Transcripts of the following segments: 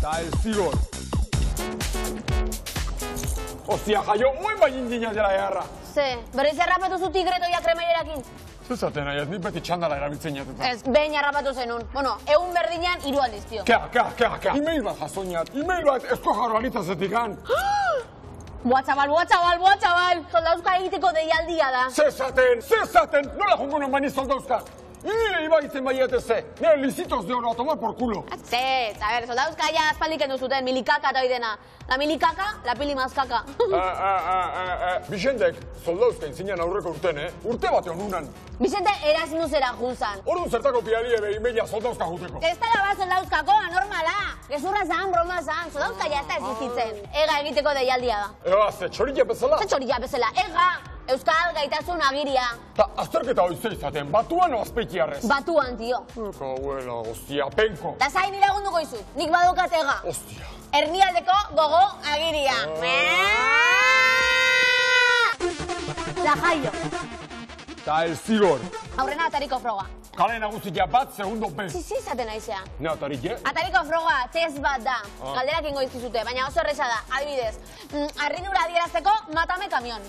Eta el zigor. Ostia, jaio, oin bai indina dela eharra. Ze, berriz errapatu zu tigretoia kremaierakin? Zezaten nahi, ez nik beti txandala erabiltzen jatetan. Ez, behin errapatu zenun. Bueno, egun berdinean hiru aldiz, tio. Kea, kea, kea, kea. E-mail bat jasoinat, e-mail bat esko jarroaritzazetik an. Boa, txabal, boa, txabal, boa, txabal. Soldauzka egiteko deialdia da. Zezaten, zezaten, nola jongo non bani soldauzka? Nire ibaitzen baiete ze, nire lizitos de oro a tomar por culo. Ze, a ver, soldauzka ja aspaldik endu zuten, milikaka eta oidena. La milikaka, la pili mazkaka. Eh, eh, eh, eh, Bixentek, soldauzka intzinean aurreko urten, eh? Urte bat egon unan. Vicente Erasmusera junzan. Orduan zertako pialie behi meia soldauzka juteko. Ez dara bat soldauzkako, anormala. Gezurra zan, broma zan, soldauzka ja ez da existitzen. Ega egiteko deialdia da. Eba, ze txorilla bezala. Ze txorilla bezala, ega, euskal gaitasun agiria. Ta azterketa hoize izaten, batuan o azpeitiarrez. Batuan, tio. Eko, abuela, ostia, penko. Da zain lagunduko izu, nik badokat ega. Ostia. Hernialdeko gogo agiria. La jaio. Ta el zigor. Aurrena atariko froga. Kale nagusia bat, segundo B. Zizi izaten aizea. Ne atarik, eh? Atariko froga, test bat da. Ah. Galderak ingo dizkizute, baina oso erresa da. Adibidez, mm, harridura adierazteko matame kamion.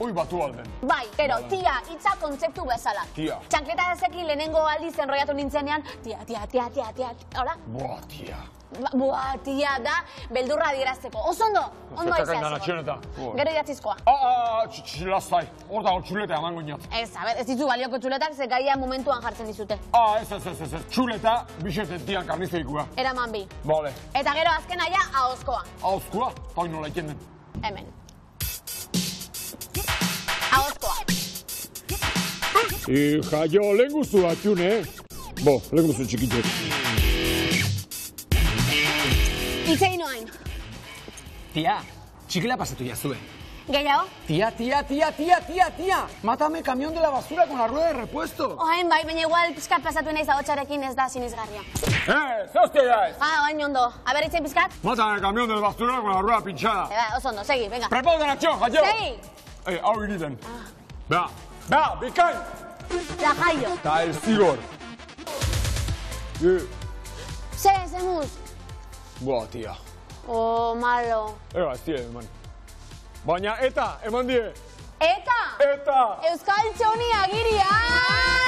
Hoi batu alden. Bai, pero tia, hitza kontzeptu bezala. Tia. Txankleta dezekin lehenengo aldiz enroiatu nintzenean, tia, tia, tia, tia, tia, hola? Boa, tia. Buah, tia, da, beldurra adierazteko. Oso ondo, ondo. Boa. Gero idatzizkoa. Ah, ah, tx- tx- lasai. Hor dago txuleta emango inat. Ez, a ber, ez ditu balioko txuletak, ze gaia momentuan jartzen dizute. Ah, ez, ez, ez, ez, ez. Txuleta, bixeten tian karnizeikua. Eraman bi. Bale. Eta gero azkena ja, ahozkoa. Hauzkua, toi nola ikenden. Hemen. I jaio, lehen guztu bat, june, eh? Bo, lehen guztu txikitek. Itzei noain. Tia, txikela pasatu jazue. Gehiago? Tía, tía, tía, tía, tía, tía. Mátame camión de la basura con la rueda de repuesto. Oain bai, baina igual pizkat pasatu naiz ahotsarekin ez da sinizgarria. Eh, ze hostia ya ez? Ah, oain ondo. A ber, itzei pizkat? Mata el camión del basura con la rueda pinchada. Eba, oso ondo, segi, venga. Prepaudan acción, jaio! Segi! Eh, hau iriden. Bea, bea, bikain! La jaio. Ta el zigor. Eh, Ze, zemuz. Boa, tia. Oh, malo. Ega, ez die, eman. Baina, eta, eman die. Eta! Eta! Euskal txoni agiria!